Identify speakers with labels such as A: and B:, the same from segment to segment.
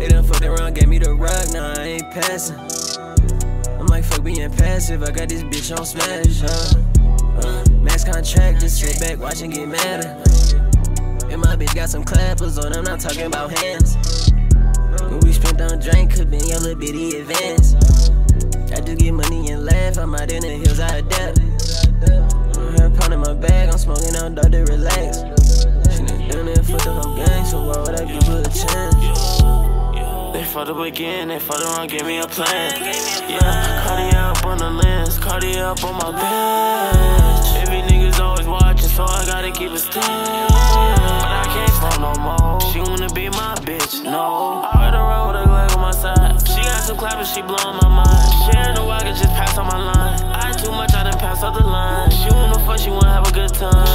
A: They done fucked around, gave me the rock, nah, I ain't passing. I'm like, fuck being passive, I got this bitch on smash, huh? Uh, max contract, just sit back, watch and get madder. And my bitch got some clappers on, I'm not talking about hands. When we spent on drink, could been your little bitty advance. I just get money and laugh, I'm out in the hills, I adapt. I'm pound in my bag, I'm smoking on dog to relax. She done done it for the whole gang, so why would I give her a chance?
B: Fucked up again, they fucked around, gave me a plan. Yeah, Cardi up on the lens, Cardi up on my bench. Every niggas always watching, so I gotta keep it still. But I can't slow no more. She wanna be my bitch, no. I ride around with a Glock on my side. She got some clappers, she blowing my mind. She ain't know I could just pass on my line. I too much, I done pass out the line. She wanna fuck, she wanna have a good time.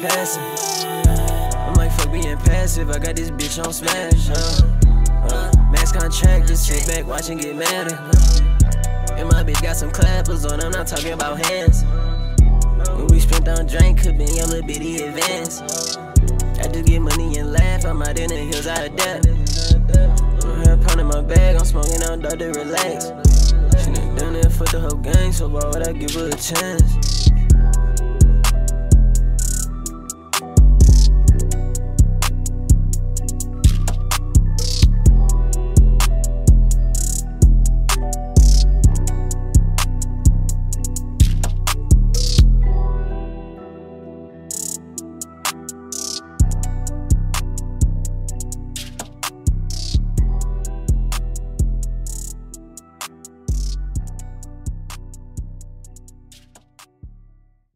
A: Passing. I'm like, fuck being passive, I got this bitch on smash, huh? Uh, max contract, just sit back, watch and get madder. And my bitch got some clappers on, I'm not talking about hands. When we spent on drink, could been your little bitty advance. I just get money and laugh, I'm out in the hills, I adapt. I'm pound in my bag, I'm smoking on dog to relax. She done done it for the whole gang, so why would I give her a chance?